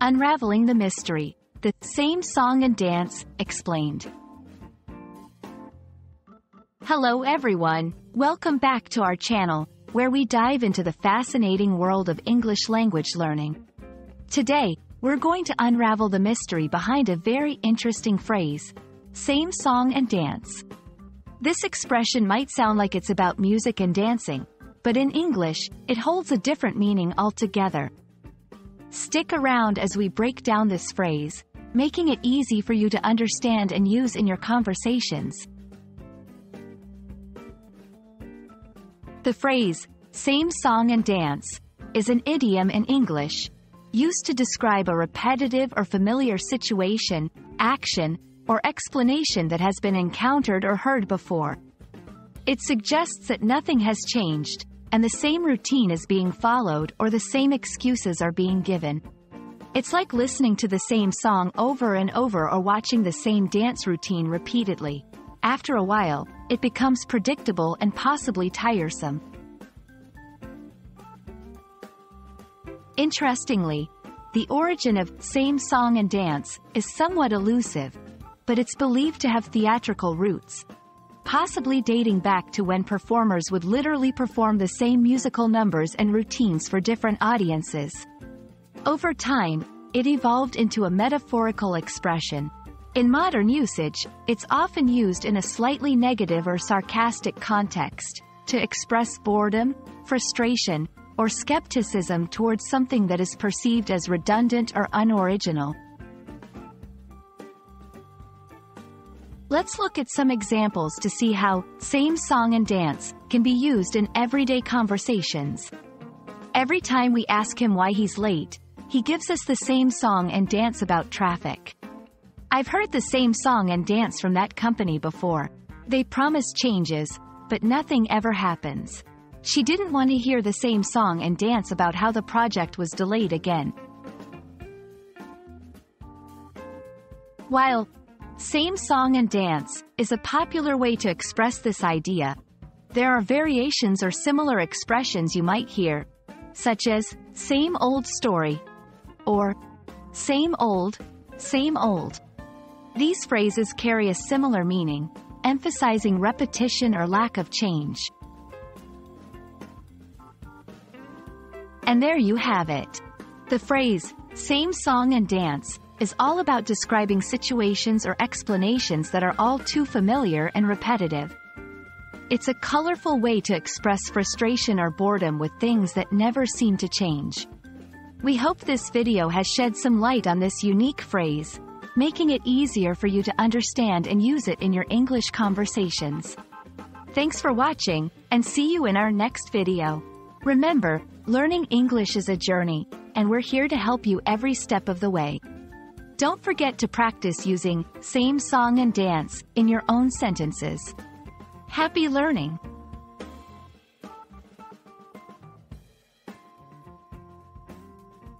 Unraveling the Mystery. The same song and dance, explained. Hello everyone, welcome back to our channel, where we dive into the fascinating world of English language learning. Today, we're going to unravel the mystery behind a very interesting phrase, same song and dance. This expression might sound like it's about music and dancing, but in English, it holds a different meaning altogether. Stick around as we break down this phrase, making it easy for you to understand and use in your conversations. The phrase, same song and dance, is an idiom in English, used to describe a repetitive or familiar situation, action, or explanation that has been encountered or heard before. It suggests that nothing has changed, and the same routine is being followed or the same excuses are being given. It's like listening to the same song over and over or watching the same dance routine repeatedly. After a while, it becomes predictable and possibly tiresome. Interestingly, the origin of same song and dance is somewhat elusive, but it's believed to have theatrical roots, possibly dating back to when performers would literally perform the same musical numbers and routines for different audiences. Over time, it evolved into a metaphorical expression. In modern usage, it's often used in a slightly negative or sarcastic context, to express boredom, frustration, or skepticism towards something that is perceived as redundant or unoriginal. Let's look at some examples to see how same song and dance can be used in everyday conversations. Every time we ask him why he's late, he gives us the same song and dance about traffic. I've heard the same song and dance from that company before. They promise changes, but nothing ever happens. She didn't want to hear the same song and dance about how the project was delayed again. While same song and dance is a popular way to express this idea. There are variations or similar expressions you might hear, such as same old story or same old, same old. These phrases carry a similar meaning, emphasizing repetition or lack of change. And there you have it. The phrase, same song and dance, is all about describing situations or explanations that are all too familiar and repetitive. It's a colorful way to express frustration or boredom with things that never seem to change. We hope this video has shed some light on this unique phrase, making it easier for you to understand and use it in your English conversations. Thanks for watching, and see you in our next video. Remember, learning English is a journey, and we're here to help you every step of the way. Don't forget to practice using same song and dance in your own sentences. Happy learning!